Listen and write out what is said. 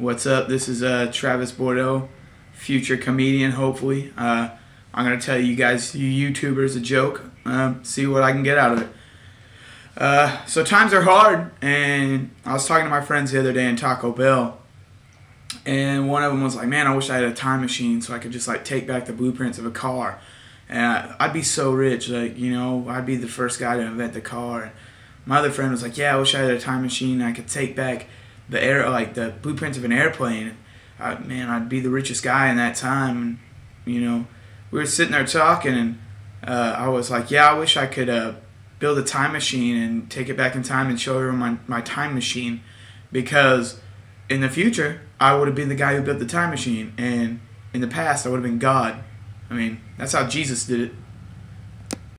What's up? This is uh, Travis Bordeaux, future comedian, hopefully. Uh, I'm going to tell you guys, you YouTubers, a joke. Uh, see what I can get out of it. Uh, so, times are hard, and I was talking to my friends the other day in Taco Bell, and one of them was like, Man, I wish I had a time machine so I could just like take back the blueprints of a car. And I'd be so rich, like, you know, I'd be the first guy to invent the car. And my other friend was like, Yeah, I wish I had a time machine I could take back the air like the blueprints of an airplane. I, man, I'd be the richest guy in that time. And, you know, we were sitting there talking, and uh, I was like, yeah, I wish I could uh, build a time machine and take it back in time and show everyone my, my time machine, because in the future I would have been the guy who built the time machine, and in the past I would have been God. I mean, that's how Jesus did it.